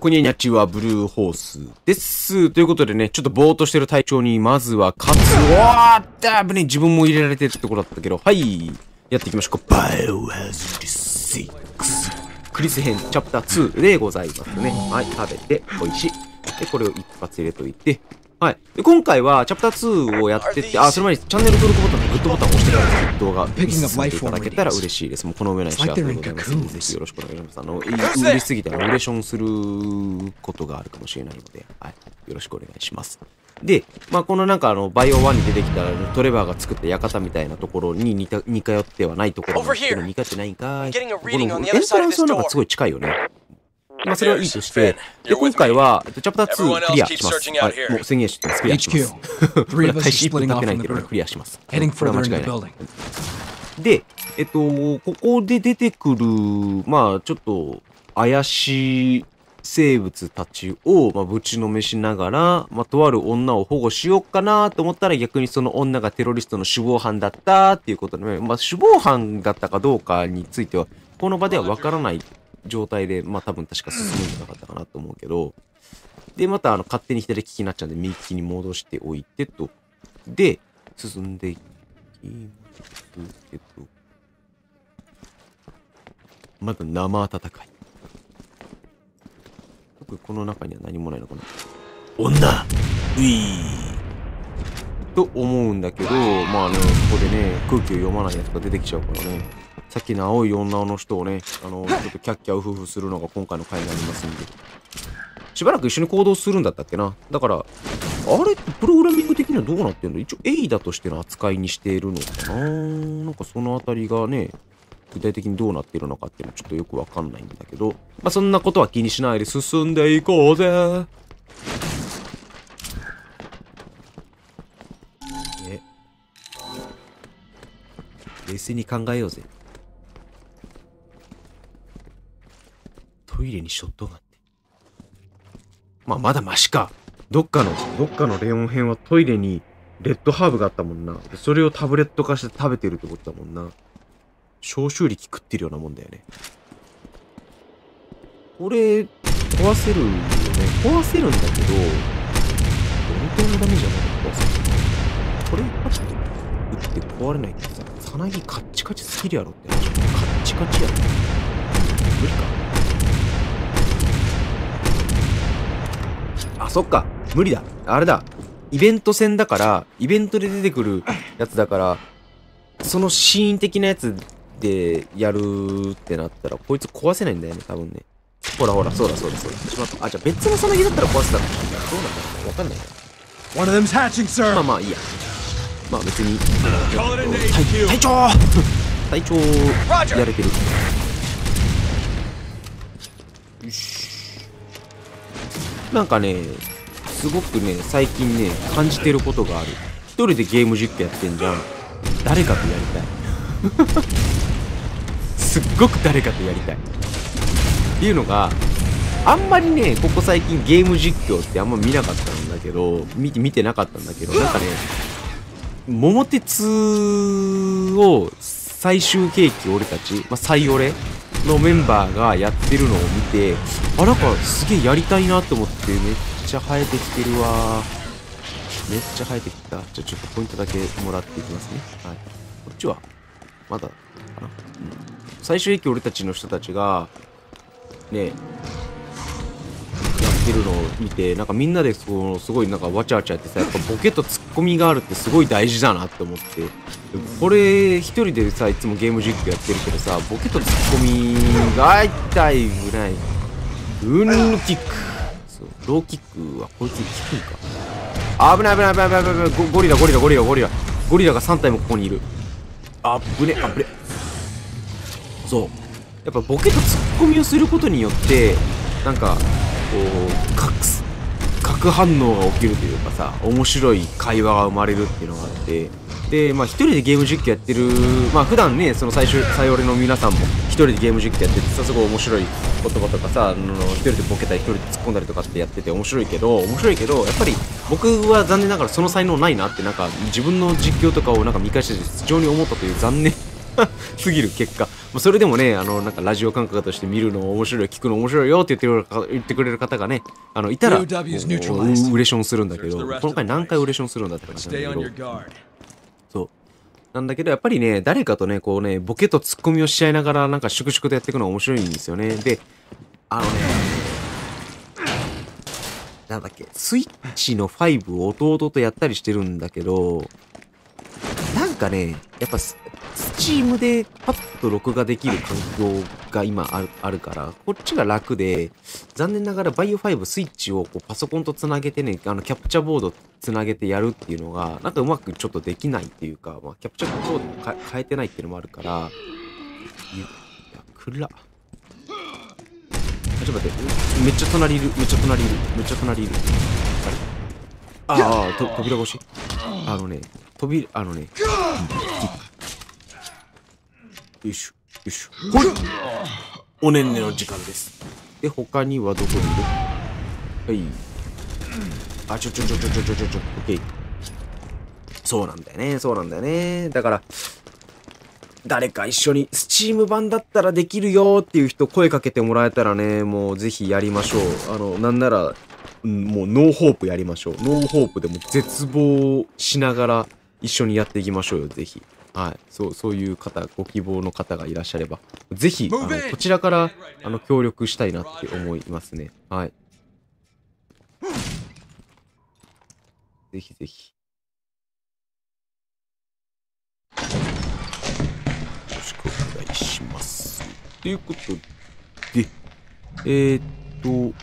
ここにちは、ブルーホースです。ということでね、ちょっとぼーっとしてる隊長に、まずは、カツを、あーったぶね、自分も入れられてるってころだったけど、はい、やっていきましょうか。バイオハザード6。クリス編、チャプター2でございますね。はい、食べて、美味しい。で、これを一発入れといて、はい。で、今回は、チャプター2をやってって、あ、その前に、チャンネル登録ボタンとグッドボタンを押してから、動画、見せていただけたら嬉しいです。もうこの上ない幸せでございますので、ぜひよろしくお願いします。あの、嬉しすぎて、ウレションすることがあるかもしれないので、はい。よろしくお願いします。で、まあ、このなんかあの、バイオ1に出てきたトレバーが作った館みたいなところに似た似通ってはないところなんですけど、Over here. 似通ってないんかい。このエントランスの中 door. すごい近いよね。まあ、それはいいとして、で、今回.は、チャプター Everyone 2 else クリアします。はい.もう宣言してます。クリアします。開始1分経ってないけどクリアします。これは間違いない。building. で、えっと、ここで出てくる、まあ、ちょっと、怪しい生物たちを、まあ、ぶちのめしながら、まあ、とある女を保護しようかなと思ったら、逆にその女がテロリストの首謀犯だったっていうことで、まあ、首謀犯だったかどうかについては、この場ではわからない状態で、まあ、多分確か進むんじゃなかったかなと思うけど、で、また、あの、勝手に左利きになっちゃうんで、右利きに戻しておいてと。で、進んでいきますけど、まだ生温かい。特にこの中には何もないのかな。女ういと思うんだけど、まあね、ここでね、空気を読まないやつが出てきちゃうからね。さっきの青い女の人をね、あの、ちょっとキャッキャウフフするのが今回の回になりますんで。しばらく一緒に行動するんだったっけな？だから、あれ？ってプログラミング的にはどうなってんの？一応 A だとしての扱いにしているのかな？なんかそのあたりがね、具体的にどうなっているのかっていうのはちょっとよくわかんないんだけど、まあそんなことは気にしないで進んでいこうぜ。ね。冷静に考えようぜ。トイレにショットガンって。まあまだマシか。どっかの、どっかのレオン編はトイレにレッドハーブがあったもんな。それをタブレット化して食べてるってことだもんな。消臭力食ってるようなもんだよね。これ、壊せるよね。壊せるんだけど、どのくらいのダメージなの壊せるこれ、パッと打って壊れないってさ、さなぎカッチカチすぎるやろって話。カッチカチやろ。無理か。あ、そっか。無理だ。あれだ。イベント戦だから、イベントで出てくるやつだから、そのシーン的なやつでやるってなったら、こいつ壊せないんだよね、多分ね。ほらほら、そうだそうだそうだ。しまった。あ、じゃあ別のさなぎだったら壊せたのどうなんだろうわかんないな。One of them's hatching, まあ.まあいいや。まあ別に。隊長隊長やれてる。よし。なんかね、すごくね、最近ね、感じてることがある。一人でゲーム実況やってんじゃん。誰かとやりたい。すっごく誰かとやりたい。っていうのが、あんまりね、ここ最近ゲーム実況ってあんま見なかったんだけど、見て、見てなかったんだけど、なんかね、桃鉄を最終兵器俺たち、まあ、最俺のメンバーがやってるのを見て、あ、なんかすげえやりたいなと思ってめっちゃ生えてきてるわ。めっちゃ生えてきた。じゃあちょっとポイントだけもらっていきますね。はい。こっちは、まだかな、うん、最終駅俺たちの人たちが、ね、てるのを見て、なんかみんなでそのすごいなんかわちゃわちゃやってさ、やっぱボケとツッコミがあるってすごい大事だなって思って。これ一人でさ、いつもゲーム実況やってるけどさ、ボケとツッコミが痛いぐらい。ルーンキック。そう、ローキックはこいつに効くんか。危ない危ない危ない危ない危ないゴリラゴリラゴリラゴリラ。ゴリラが3体もここにいる。あぶね、あぶね。そう。やっぱボケとツッコミをすることによって、なんか、う、核、核反応が起きるというかさ、面白い会話が生まれるっていうのがあって、で、まあ一人でゲーム実況やってる、まあ普段ね、その最終、最俺の皆さんも一人でゲーム実況やっててさ、すごい面白い言葉とかさ、一人でボケたり一人で突っ込んだりとかってやってて面白いけど、面白いけど、やっぱり僕は残念ながらその才能ないなって、なんか自分の実況とかをなんか見返してて非常に思ったという残念 すぎる結果。それでもね、あの、なんかラジオ感覚として見るの面白い、聞くの面白いよって言ってくれるか言ってくれる方がね、あの、いたら、もううレションするんだけど、の回何回ウレションするんだって話なんだけど.そう。なんだけど、やっぱりね、誰かとね、こうね、ボケとツッコミをし合いながら、なんか粛々とやっていくのが面白いんですよね。で、あのね、なんだっけ、スイッチの5を弟とやったりしてるんだけど、なんかね、やっぱチームでパッと録画できる環境が今あるあるから、こっちが楽で、残念ながらバイオ5スイッチをこうパソコンとつなげてね、あのキャプチャーボードつなげてやるっていうのが、なんかうまくちょっとできないっていうか、まあ、キャプチャーボードも変えてないっていうのもあるから、いや、暗っ。ちょっと待って、めっちゃ隣いる、めっちゃ隣いる、めっちゃ隣いる。あれ？ああ、扉越し？あのね、扉、あのね、よいしょ、よいしょ。ほいおねんねの時間です。で、他にはどこにいる？はい。あ、ちょちょちょちょちょちょちょちょ、オッケー。そうなんだよね、そうなんだよね。だから、誰か一緒に、 Steam 版だったらできるよっていう人声かけてもらえたらね、もうぜひやりましょう。あの、なんなら、うんもうノーホープやりましょう。ノーホープでも絶望しながら一緒にやっていきましょうよ、ぜひ。はい。そう、そういう方、ご希望の方がいらっしゃれば、ぜひ、あの!こちらから、あの、協力したいなって思いますね。はい。ぜひぜひ。よろしくお願いします。ということで、えー、っと、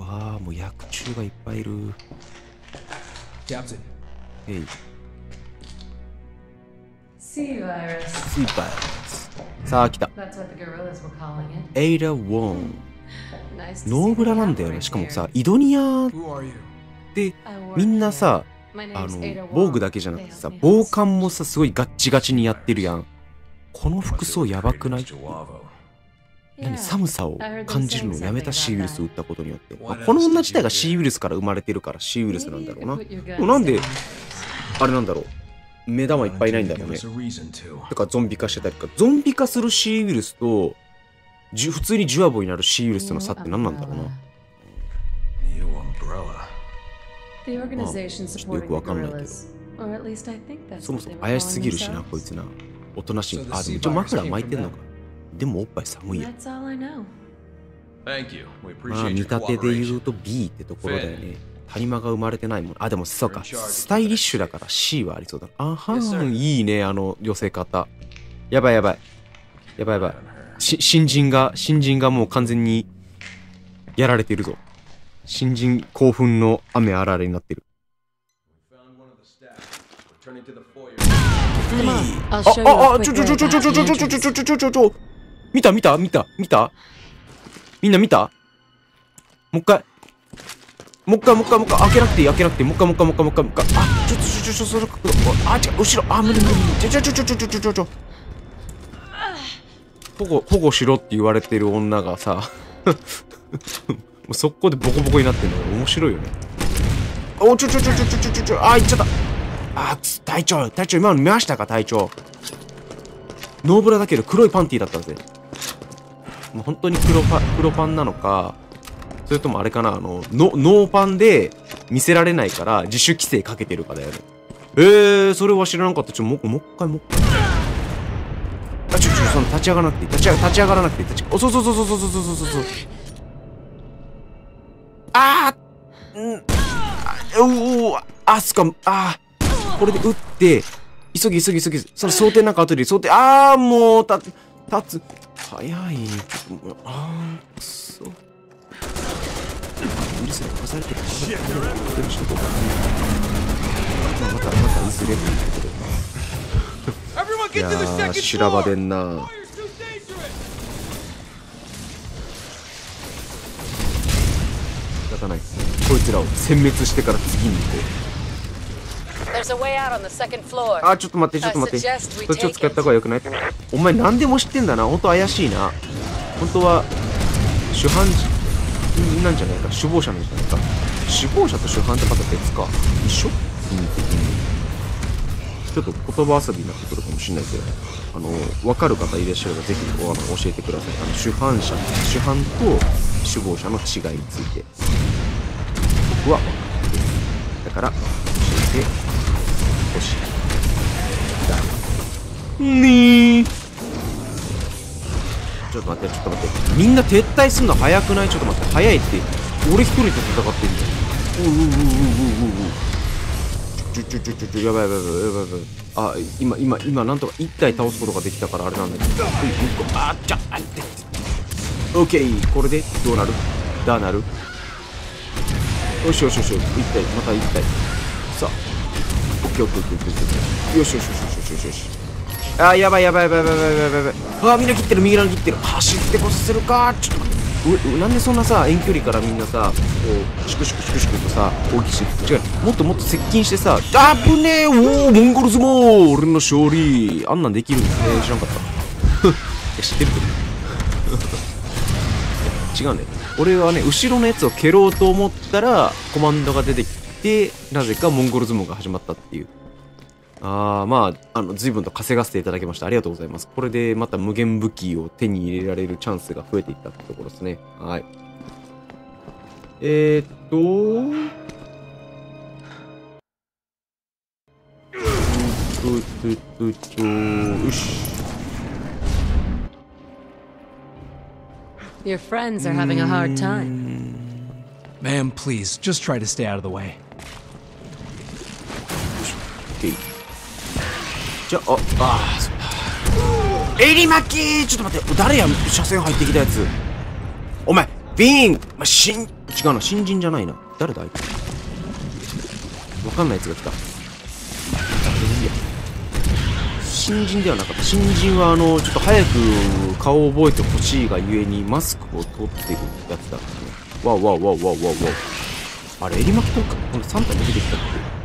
わあ、もう薬虫がいっぱいいる。えい、Sea virus. さあ来た。エイラ・ウォン。ノーブラなんだよね。しかもさ、イドニアでみんなさ、あの、防具だけじゃなくてさ、防寒もさ、すごいガッチガチにやってるやん。この服装やばくない？何？寒さを感じるのをやめたシーウィルスを打ったことによって、あ、この女自体がシーウィルスから生まれてるからシーウィルスなんだろうな。なんであれなんだろう？目玉いっぱいないんだよね。だからゾンビ化してたりとか、ゾンビ化するシーウイルスと、普通にジュアボになるシーウイルスの差って何なんだろうな。まあ、よくわかんないけど。そもそも怪しすぎるしな、こいつな。おとしい。あ、でも一応枕巻いてんのか。でもおっぱい寒いや。まあ、見立てで言うと B ってところだよね。谷間が生まれてないもん。あ、でもそうか。スタイリッシュだから C はありそうだ。あは.ん、いいね、あの寄せ方。やばいやばい。やばいやばい。し新人が、新人がもう完全にやられてるぞ。新人興奮の雨あられになってる。ああ、あ、ちょちょちょちょちょちょちょちょ entrance. ちょちょちょちょ見た見た見た見たみんな見たもう一回。もう一回もう一回もう一回開けなくていい開けなくていい。もう一回もう一回もう一回もう一回もう一回あちょちょちょちょそれあ違う後ろ。あ無理無理無理。ちょちょちょちょちょちょちょちょちょ。保護保護しろって言われてる女がさ。もう速攻でボコボコになってんの面白いよね。おちょちょちょちょちょちょちょちょ。あ行っちゃった。あつ隊長隊長今の見ましたか隊長。ノーブラだけど黒いパンティーだったぜ。もう本当に黒パ黒パンなのか。それともあれかなあのノノーパンで見せられないから自主規制かけてるかだよね。えー、それは知らなかった。ちょもうもう一回もう。一回あちょちょその立ち上がらなくて立ち上が立ち上がらなくて立ちおそうそうそうそうそうそうそう。そうそうあーうん。ううあすか。あーこれで打って急ぎ急ぎ急ぎ。その想定なんか後で想定ああもうた立つ。早い。あーくそ。に殺されてる殺されてる殺してる人とかまあまたまたいずれっていうことで Everyone いやー修羅場でんな仕方ないこいつらを殲滅してから次に行こう There's a way out on the second floor. あ、ちょっと待って、ちょっと待って。そっちを使った方がよくないお前何でも知ってんだな。本当怪しいな。本当は、主犯人なんじゃないか。首謀者なんじゃないか。首謀者と主犯ってまた別か。一緒？意味的に。ちょっと言葉遊びになってくるかもしれないけど、あの、わかる方いらっしゃればぜひ教えてください。あの、主犯者、主犯と首謀者の違いについて。僕は分かってます。だから、教えてほしい。だ。ねー。ょっと待って、ちょっと待って。みんな撤退すんの早くないちょっと待って、早いって。俺一人と戦ってんじゃん。おうおうおうおうおううちょちょちょちょちょ、やばいやばいやばいやばいやばい。あ、今、今、今、なんとか一体倒すことができたからあれなんだけど。あっちゃ、あっちゃ。オッケー、これで、どうなるだなるよしよしよし、一体、また一体。さあ、オッケーオッケーオッケーオッケー。よしよしよしよしよしよし。あーやばいやばいやばいやばいやばいやばいやばい。あーみんな切ってる右側切ってる。走ってこさせるか。ちょっとうなんでそんなさ遠距離からみんなさこうシクシクシクシクとさ大きして違う。もっともっと接近してさあぶねえ。おおモンゴル相撲。俺の勝利。あんなんできるんですね知らんかった。いや知ってるけど。違うんだよ俺はね後ろのやつを蹴ろうと思ったらコマンドが出てきてなぜかモンゴル相撲が始まったっていう。ああまああの随分と稼がせていただきました。ありがとうございます。これでまた無限武器を手に入れられるチャンスが増えていったってところですね。はい。えー、っと。うっとっとっとよし Your friends are having a hard time. Ma'am, please, just try to stay out of the way. じゃああ。あそうエリマキちょっと待って誰や車線入ってきたやつ。お前ビーン、まあ、新違うな新人じゃないな。誰だあいつ。わかんないやつが来た。いや。新人ではなかった。新人はあのちょっと早く顔を覚えてほしいがゆえにマスクを取ってるやつだったね。わわわわわわわあ。れエリマキとかこの3体出てきたっけ？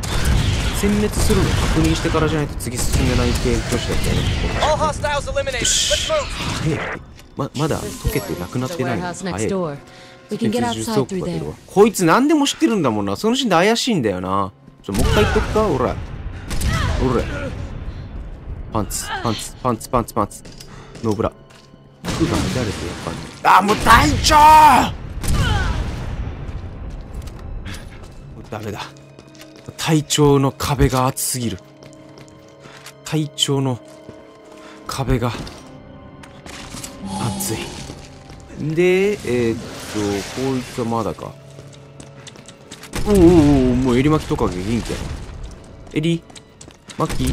殲滅するの確認してからじゃないと次進めない系女子だったよね All hostiles eliminated. Let's move. 早い。ままだ溶けてなくなってない。の warehouse 早い。こいつ何でも知ってるんだもんな。その時点で怪しいんだよな。ちょもう一回言っとくか？おらおらパンツ。パンツ。パンツ。パンツ。パンツ。ノーブラ。服が乱れてやっぱりあもう隊長！もうダメだ。体調の壁が厚すぎる。体調の壁が熱い。でえー、っとこいつはまだか。おおおおもうエリマキトカゲ元気やな。エリマキ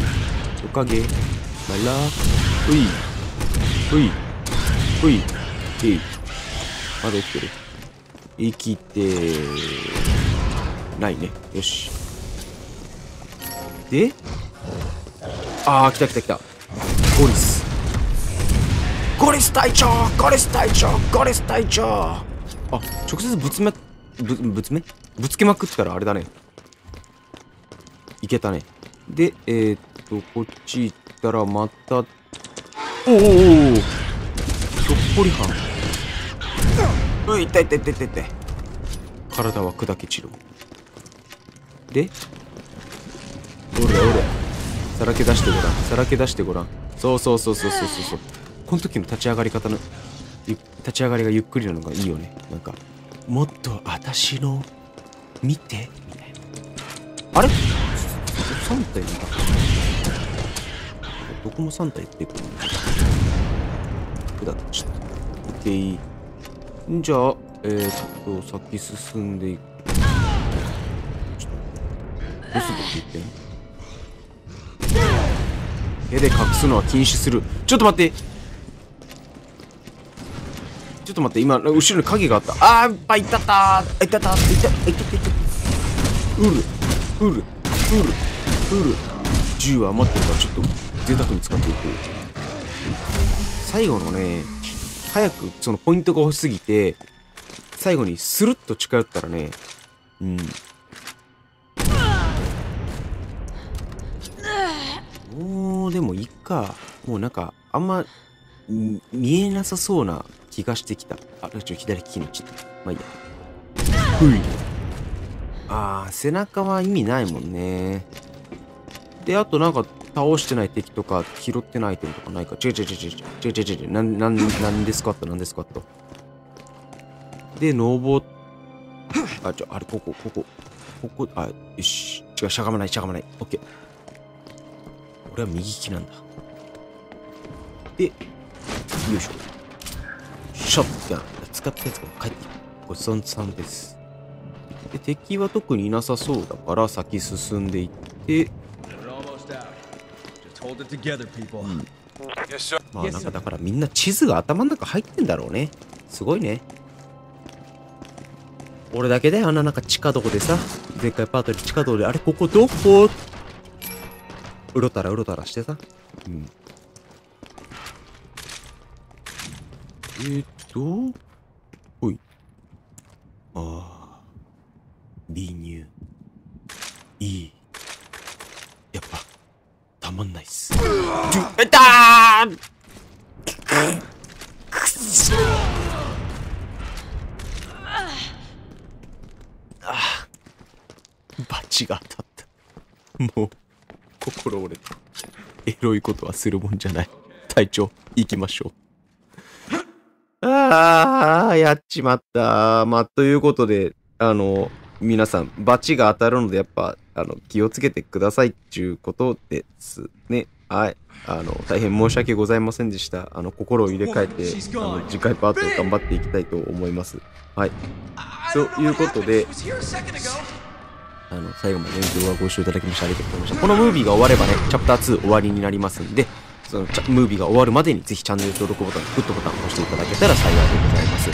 トカゲ。マラ。うい。うい。うい。えい。まだ生きてる。生きてないね。よしで。ああ来た来た来た。ゴリス。ゴリス隊長ゴリス隊長ゴリス隊長。あ直接ぶつめぶぶつめ？ぶつけまくったらあれだね。いけたね。でえー、っとこっち行ったらまた。おおおおひょっこりはん。うい痛い痛い痛い痛い痛い体は砕け散る。でおれおれさらけ出してごらん。さらけ出してごらん。そうそうそうそうそうそう。そうこの時の立ち上がり方の立ち上がりがゆっくりなのがいいよね。なんかもっと私の見てみたいな。あれ？3体いたどこも3体出てくるの？だちょっとオッケーんじゃあえー、っと先進んでいく。ちょっとどうするって言ってんの？手で隠すのは禁止する。ちょっと待って。ちょっと待って今後ろに影があった。あーあいいたった。ーいたった。いたいたいたいた。うる。うる。うる。うる。銃は余ってるからちょっと贅沢に使っていく最後のね早くそのポイントが欲しすぎて最後にスルッと近寄ったらねうん。もうでもいいか。もうなんかあんま見えなさそうな気がしてきた。あちょっと左利きにちょっとまあいいや。ふい。あー背中は意味ないもんね。であとなんか倒してない敵とか拾ってないアイテムとかないか。違う違う違う違う違う違う違う。なんなんなんでスクワットなんでスクワットで登っあちょあれここここ。ここあよし。違うしゃがまないしゃがまない。オッケー。俺は右利きなんだ。でよいしょ。ショットガン使ったやつが帰ってきた。ごちそうさんです。で敵は特にいなさそうだから先進んでいって. Yes, sir. まあなんかだからみんな地図が頭の中入ってんだろうね。すごいね。俺だけであんななんか地下道でさ。前回パートで地下道で。あれここどこ？うろたらうろたらしてさ。うん。えー、っとほい。ああ B 乳。いい。やっぱたまんないっす。えたー。くっそあバチが当たった。もう。心折れた。エロいことはするもんじゃない。隊長行きましょう。ああやっちまった。まあということであの皆さんバチが当たるのでやっぱあの気をつけてくださいっていうことですね。はい。あの大変申し訳ございませんでした。あの心を入れ替えてあの次回パートを頑張っていきたいと思います。はい。ということであの最後まで、ね、動画ご視聴いただきましてありがとうございましたこのムービーが終わればねチャプター2終わりになりますんでそのムービーが終わるまでにぜひチャンネル登録ボタングッドボタンを押していただけたら幸いでございます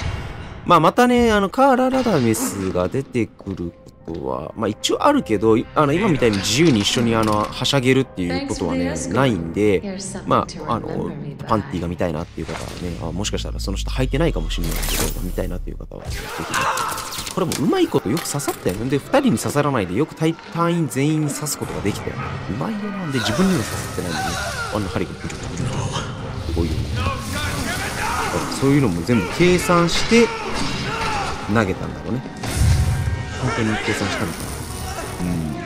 まあまたねあのカーラ・ラダメスが出てくることはまあ一応あるけどあの今みたいに自由に一緒にあのはしゃげるっていうことはねないんでまあ、あの.パンティーが見たいなっていう方はね、あもしかしたらその人履いてないかもしれないけど、見たいなっていう方は、ぜひね、これもうまいことよく刺さったよね。で、二人に刺さらないで、よく隊員全員に刺すことができたよね。うまいよなん。で、自分にも刺さってないのにね、あんな針が来るすごいよね。だからそういうのも全部計算して、投げたんだろうね。本当に計算したのかな。うん。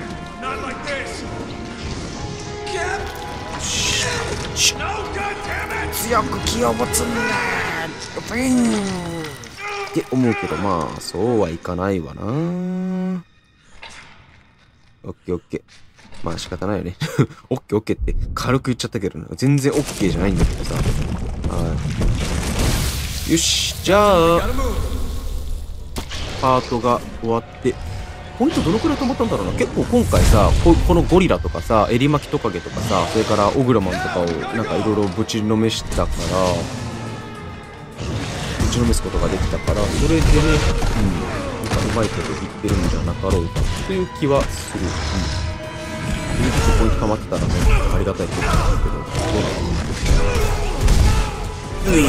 強く気を持つんだピンって思うけどまあそうはいかないわな。オッケーオッケー。まあ仕方ないよね。オッケーオッケーって軽く言っちゃったけどな。全然オッケーじゃないんだけどさ。はい。よしじゃあパートが終わって。ポイントどのくらい止まったんだろうな。結構今回さここのゴリラとかさエリマキトカゲとかさそれからオグラマンとかをなんかいろいろぶちのめしたからちのめすことができたからそれでねうんなんかうまいこと言ってるんじゃなかろうかという気はする。うん。ずっとポイント溜まってたらねありがたいことなん。だけどどうなの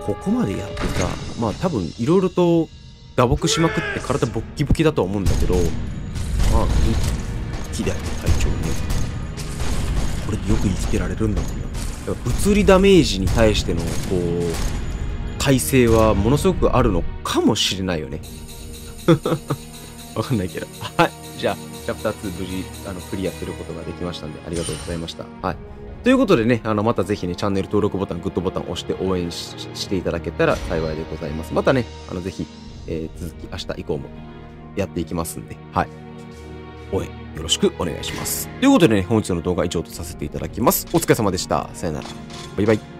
うここまでやってさまあ多分いろいろと打撲しまくって体ボッキボキだとは思うん。だけどまあ元気だよね体調ねこれでよく生きてられるん。だもん。な物理ダメージに対してのこう耐性はものすごくあるのかもしれないよね わかんないけどはいじゃあチャプター2無事あのクリアすることができましたんでありがとうございましたはいということでね、あの、またぜひね、チャンネル登録ボタン、グッドボタンを押して応援ししていただけたら幸いでございます。またね、あの、ぜひ、えー続き明日以降もやっていきますんで、はい。応援よろしくお願いします。ということでね、本日の動画は以上とさせていただきます。お疲れ様でした。さよなら。バイバイ。